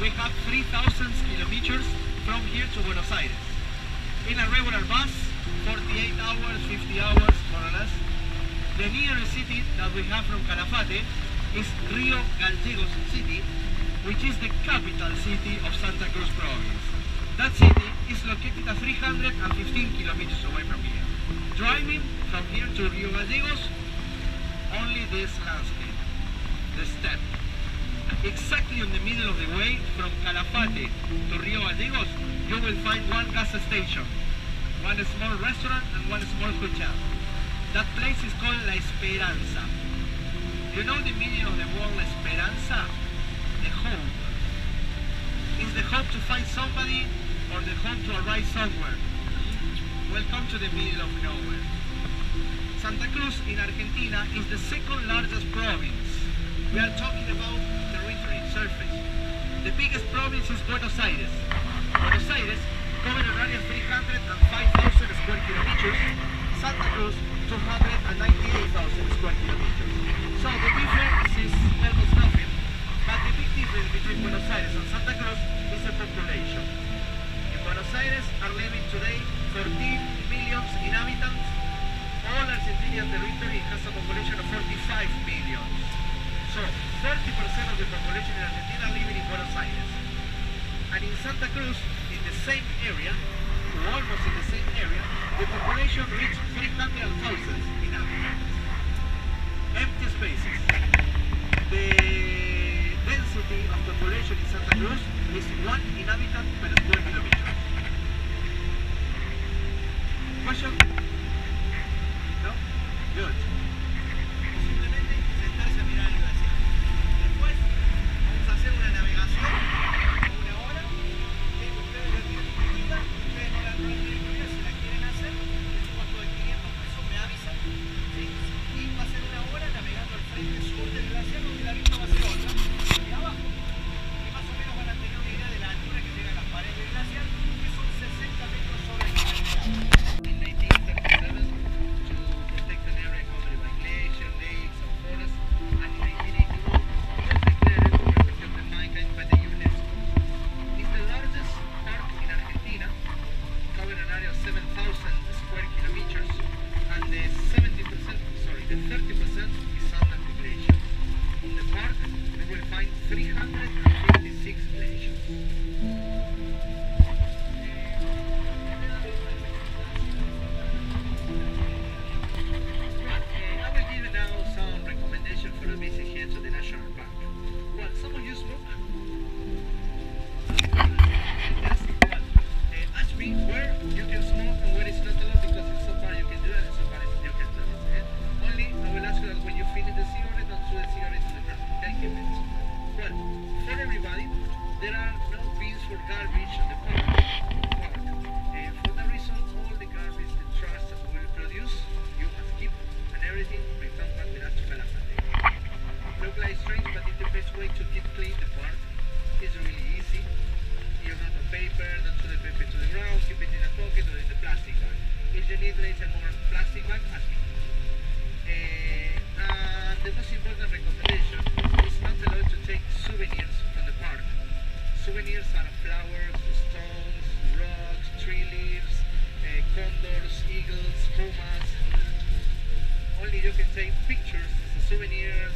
we have 3,000 kilometers from here to Buenos Aires. In a regular bus, 48 hours, 50 hours, more or less. The nearest city that we have from Calafate is Rio Gallegos City, which is the capital city of Santa Cruz province. That city is located at 315 kilometers away from here. Driving from here to Rio Gallegos, only this landscape, the steppe. Exactly in the middle of the way, from Calafate to Rio Gallegos, you will find one gas station, one small restaurant and one small hotel. That place is called La Esperanza. You know the meaning of the word La Esperanza? The hope. It's the hope to find somebody or the hope to arrive somewhere? Welcome to the middle of nowhere. Santa Cruz in Argentina is the second largest province. We are talking about surface. The biggest province is Buenos Aires. Buenos Aires covers an area of 305,000 square kilometers. Santa Cruz 298,000 square kilometers. So the difference is almost nothing. But the big difference between Buenos Aires and Santa Cruz is the population. In Buenos Aires are living today 14 million inhabitants. All Argentinian territory has a population of 45 million. So 30% of the population in Argentina living in Buenos Aires. And in Santa Cruz, in the same area, almost in the same area, the population reached 300,000 in inhabitants. Empty spaces. The density of population in Santa Cruz is one inhabitant per square kilometer. Question? Can take pictures, the souvenirs, uh,